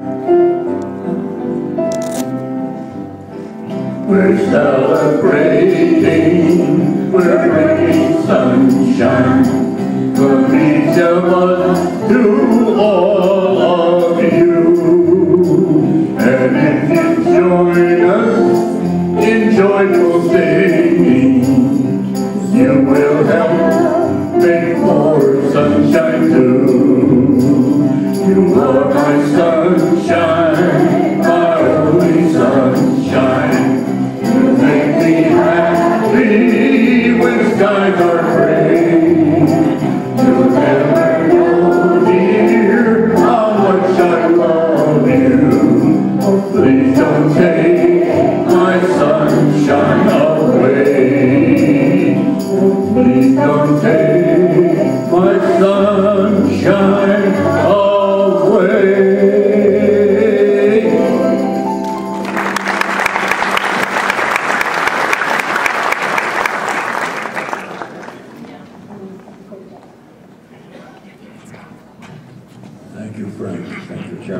We're celebrating, we're bringing sunshine from each of us to all of you. And if you join us in joyful singing, you will help make more sunshine too. You are my sunshine, Please don't take my sunshine away. Please don't take my sunshine away. Thank you, Frank. Thank you, Chairman.